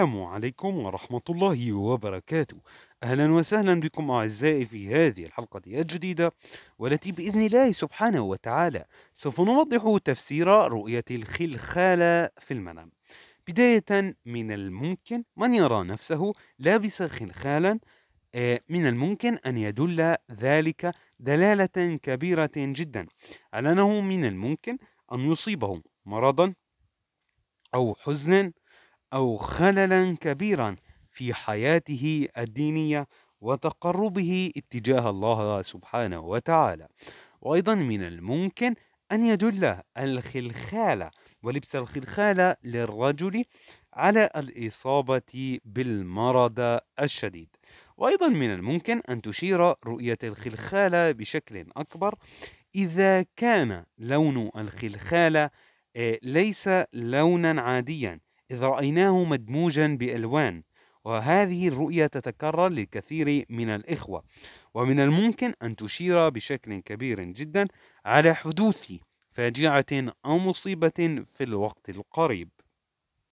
السلام عليكم ورحمة الله وبركاته. أهلا وسهلا بكم أعزائي في هذه الحلقة الجديدة والتي بإذن الله سبحانه وتعالى سوف نوضح تفسير رؤية الخلخال في المنام. بداية من الممكن من يرى نفسه لابس خلخالا آه، من الممكن أن يدل ذلك دلالة كبيرة جدا على أنه من الممكن أن يصيبه مرضا أو حزنا أو خللا كبيرا في حياته الدينية وتقربه اتجاه الله سبحانه وتعالى. وأيضا من الممكن أن يدل الخلخال ولبس الخلخال للرجل على الإصابة بالمرض الشديد. وأيضا من الممكن أن تشير رؤية الخلخال بشكل أكبر إذا كان لون الخلخال آه، ليس لونا عاديا. إذ رأيناه مدموجا بألوان وهذه الرؤية تتكرر للكثير من الإخوة ومن الممكن أن تشير بشكل كبير جدا على حدوث فاجعة أو مصيبة في الوقت القريب.